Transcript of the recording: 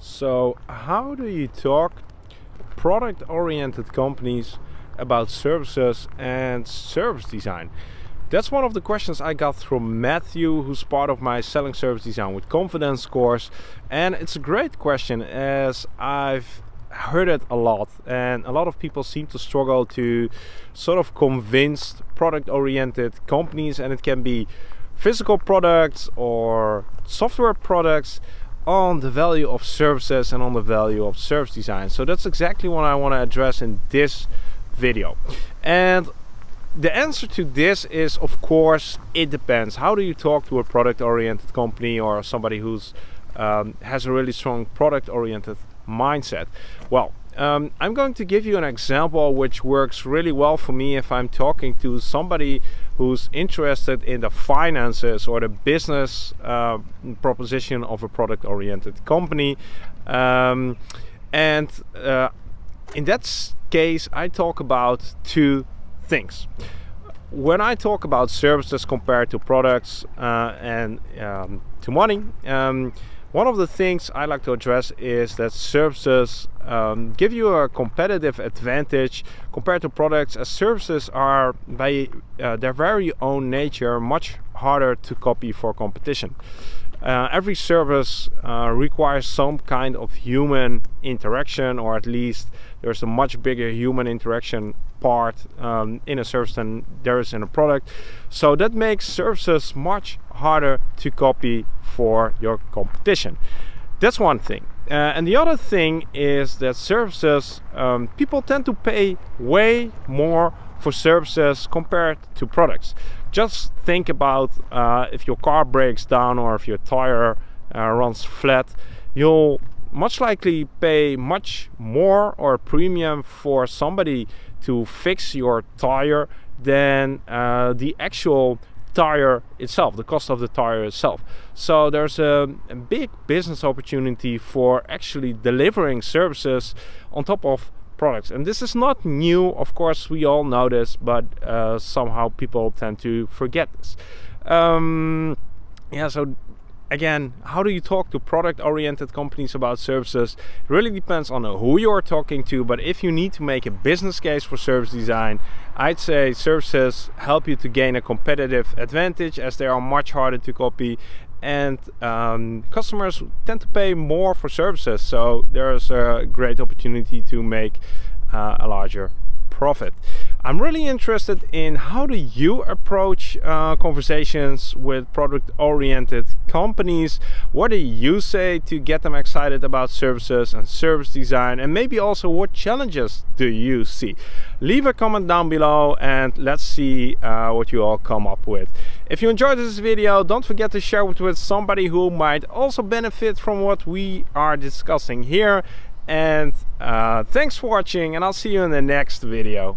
So, how do you talk product oriented companies about services and service design? That's one of the questions I got from Matthew, who's part of my Selling Service Design with Confidence course. And it's a great question as I've heard it a lot, and a lot of people seem to struggle to sort of convince product oriented companies, and it can be physical products or software products on the value of services and on the value of service design. So that's exactly what I want to address in this video. And the answer to this is of course it depends. How do you talk to a product oriented company or somebody who's um, has a really strong product oriented mindset? Well, um, I'm going to give you an example which works really well for me if I'm talking to somebody who's interested in the finances or the business uh, proposition of a product oriented company. Um, and uh, in that case, I talk about two things. When I talk about services compared to products uh, and um, to money, um, one of the things I like to address is that services um, give you a competitive advantage compared to products as services are by uh, their very own nature much harder to copy for competition. Uh, every service uh, requires some kind of human interaction or at least there's a much bigger human interaction part um, in a service than there is in a product. So that makes services much harder to copy for your competition. That's one thing. Uh, and the other thing is that services, um, people tend to pay way more for services compared to products. Just think about uh, if your car breaks down or if your tire uh, runs flat, you'll much likely pay much more or premium for somebody to fix your tire than uh, the actual tire itself, the cost of the tire itself. So there's a, a, big business opportunity for actually delivering services on top of products. And this is not new, of course, we all know this, but uh, somehow people tend to forget this. Um, yeah, so again, how do you talk to product oriented companies about services? It really depends on who you're talking to, but if you need to make a business case for service design, I'd say services help you to gain a competitive advantage as they are much harder to copy and um, customers tend to pay more for services so there's a great opportunity to make uh, a larger profit. I'm really interested in how do you approach uh, conversations with product oriented companies? What do you say to get them excited about services and service design? And maybe also what challenges do you see? Leave a comment down below and let's see uh, what you all come up with. If you enjoyed this video, don't forget to share it with somebody who might also benefit from what we are discussing here and uh, thanks for watching and I'll see you in the next video.